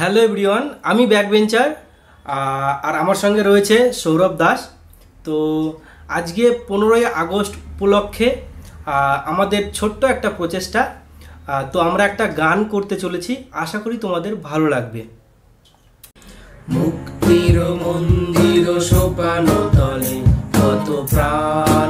Hello everyone, আমি back bencher আর আমার সঙ্গে রয়েছে সৌরভ দাস। তো আজকে পনেরোই আগস্ট উপলক্ষে আমাদের ছোট্ট একটা প্রচেষ্টা তো আমরা একটা গান করতে চলেছি। আশা করি তোমাদের ভালো লাগবে। মুক্তির মন্দির সোপান তলে কত প্রাণ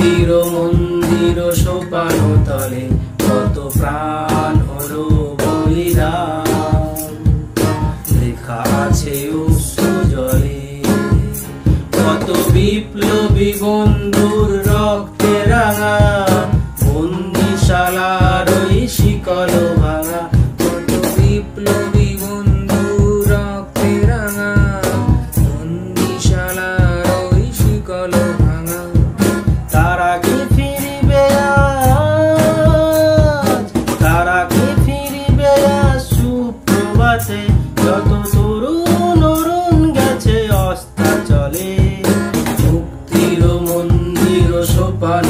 মুক্তির মন্দির সোপান তলে। কত প্রাণ হলো লেখা আছে জলে। কত বিপ্লবী বন্ধুর রক্তে রাঙা বন্দিশালার শিকল। সুপ্রভাতে যত তরুণ অরুণ গেছে অস্তা চলে মুক্তির মন্দির সোপান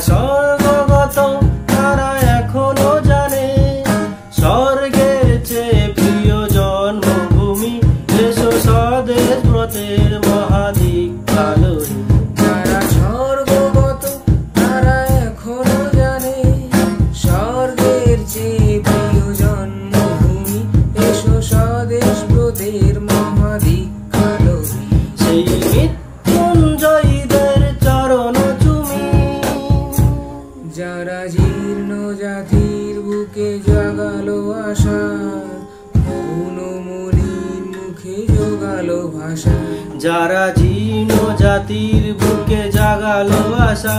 যারা যারা জীর্ণ জাতির বুকে জাগালো আশা, মৌন মলিন মুখে জোগালো ভাষা। যারা জীর্ণ জাতির বুকে জাগালো ভাষা